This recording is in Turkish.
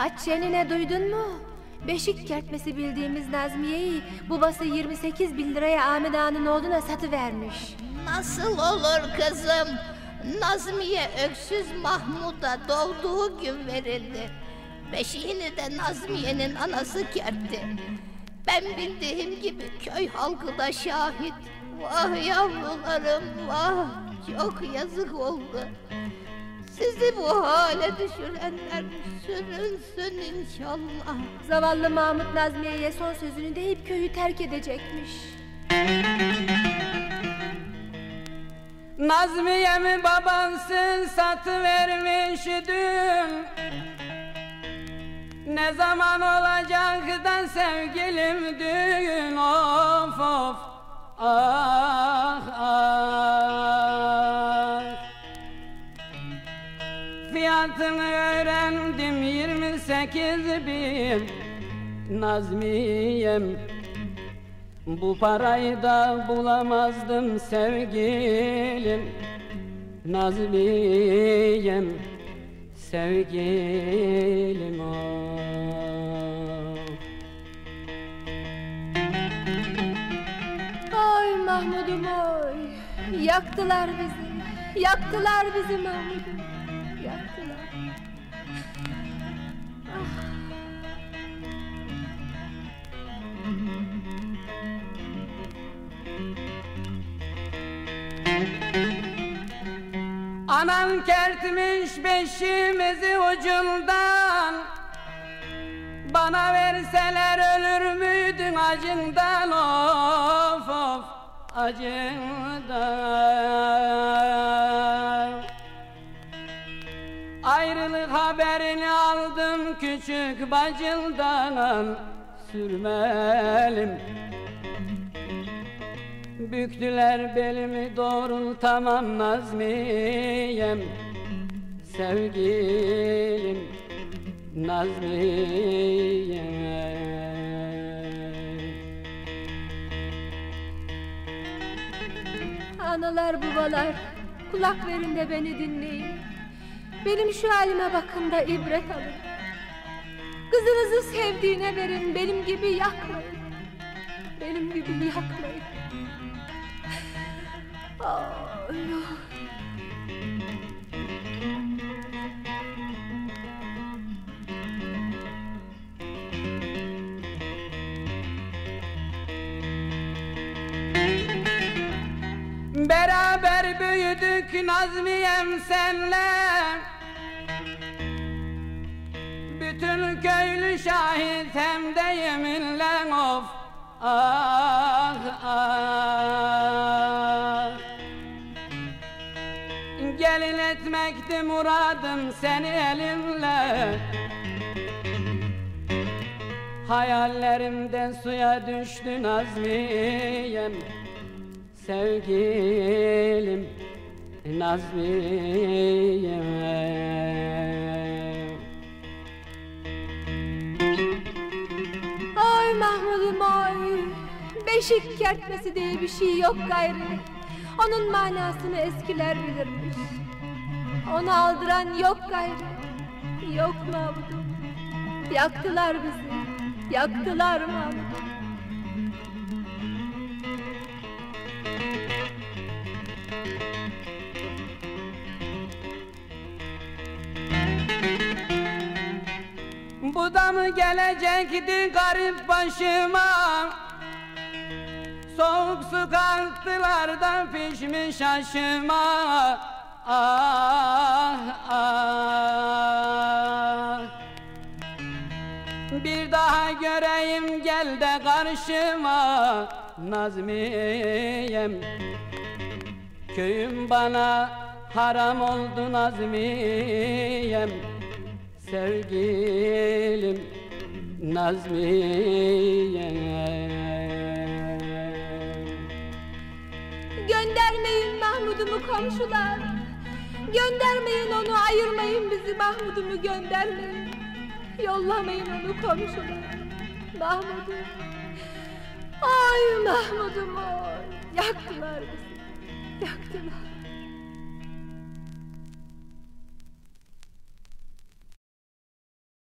Haçenine duydun mu? Beşik kertmesi bildiğimiz Nazmiye'yi babası 28 bin liraya Ahmet Ağa'nın oğluna satıvermiş. Nasıl olur kızım? Nazmiye öksüz Mahmud'a doğduğu gün verildi. Beşiğini de Nazmiye'nin anası kertti. Ben bildiğim gibi köy halkı da şahit. Vah yavrularım vah çok yazık oldu. Sizi bu hale düşürenler sürünsün inşallah. Zavallı Mahmut Nazmiye'ye son sözünü deyip köyü terk edecekmiş. Nazmiye'mi babansın satıvermiş dün Ne zaman olacak da sevgilim düğün of of Ah Fiyatını öğrendim 28 bin Nazmiyem bu parayı da bulamazdım sevgilim Nazmiyem sevgilim ah. Ay Mahmud'um oy. Yaktılar bizi. Yaktılar bizi Mahmud'um. Yaktılar. Anan kertmiş beşimizi ucundan. Bana verseler ölür müydün acından? Of of acından haberini aldım küçük bacıldan sürmelim Büktüler belimi doğrultamam Nazmiyem Sevgilim Nazmiyem Analar babalar kulak verin de beni dinleyin. Benim şu halime bakın da ibret alın. Kızınızı sevdiğine verin benim gibi yakmayın. Benim gibi yakmayın. Ay. Beraber büyüdük Nazmiyem senle. Bütün köylü şahit hem de yeminle of Ah ah. Gelin etmekti muradım seni elimle Hayallerimden suya düştü Nazmiyem Sevgilim Nazmiyem Ay Mahmud'um ay. Beşik kertmesi diye bir şey yok gayrı. Onun manasını eskiler bilirmiş. Onu aldıran yok gayrı. Yok Mahmud'um. Yaktılar bizi. Yaktılar Mahmud'um. Mı gelecekti garip başıma. Soğuk su kattılar da pişmiş aşıma Ah ah. Bir daha göreyim gel de karşıma. Nazmiyem Köyüm bana haram oldu Nazmiyem Sevgilim Nazmiyem Göndermeyin Mahmud'umu komşular. Göndermeyin onu, ayırmayın bizi Mahmud'umu göndermeyin. Yollamayın onu komşular. Mahmud'um. Ay Mahmud'um oy. Yaktılar bizi. Yaktılar.